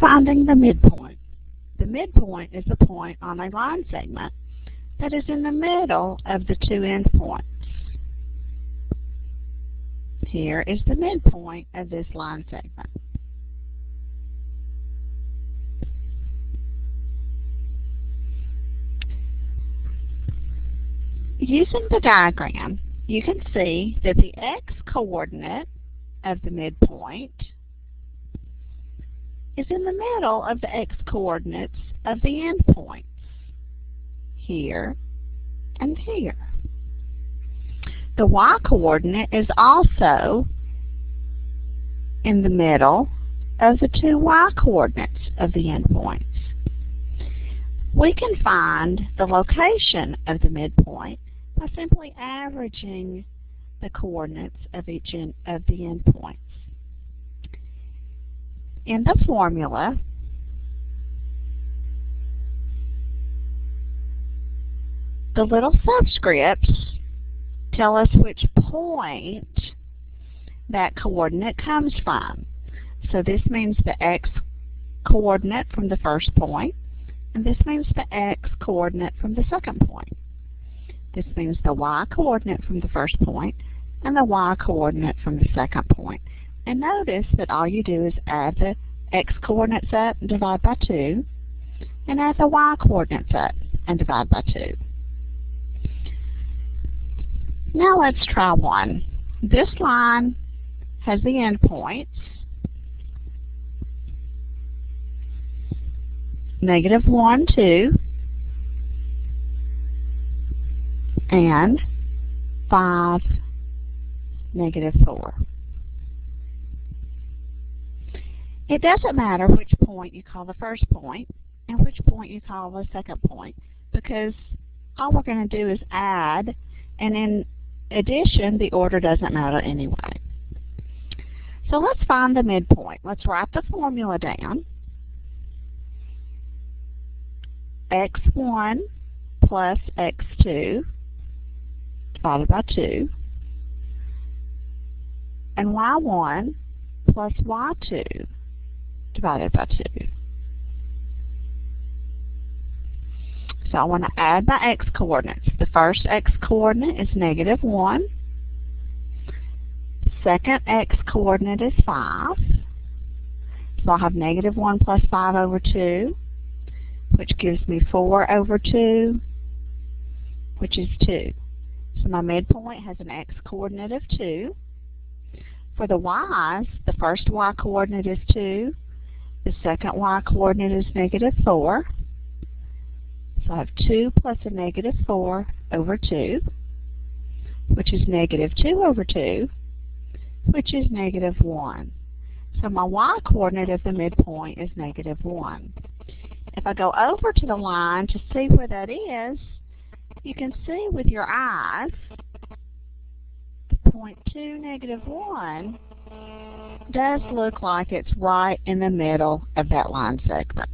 Finding the midpoint. The midpoint is the point on a line segment that is in the middle of the two endpoints. Here is the midpoint of this line segment. Using the diagram, you can see that the x-coordinate of the midpoint is in the middle of the x-coordinates of the endpoints, here and here. The y-coordinate is also in the middle of the two y-coordinates of the endpoints. We can find the location of the midpoint by simply averaging the coordinates of each of the endpoints. In the formula, the little subscripts tell us which point that coordinate comes from. So this means the x coordinate from the first point, and this means the x coordinate from the second point. This means the y coordinate from the first point and the y coordinate from the second point. And notice that all you do is add the x coordinates up and divide by 2, and add the y coordinates up and divide by 2. Now let's try one. This line has the endpoints, negative 1, 2, and 5, negative 4. It doesn't matter which point you call the first point and which point you call the second point because all we're going to do is add and in addition the order doesn't matter anyway. So let's find the midpoint. Let's write the formula down. x1 plus x2 divided by 2 and y1 plus y2 divided by 2. So I want to add my x-coordinates. The first x-coordinate is negative 1. Second x-coordinate is 5. So I'll have negative 1 plus 5 over 2, which gives me 4 over 2, which is 2. So my midpoint has an x-coordinate of 2. For the y's, the first y-coordinate is 2. The second y-coordinate is negative 4. So I have 2 plus a negative 4 over 2, which is negative 2 over 2, which is negative 1. So my y-coordinate of the midpoint is negative 1. If I go over to the line to see where that is, you can see with your eyes, point 2, negative 1 does look like it's right in the middle of that line segment.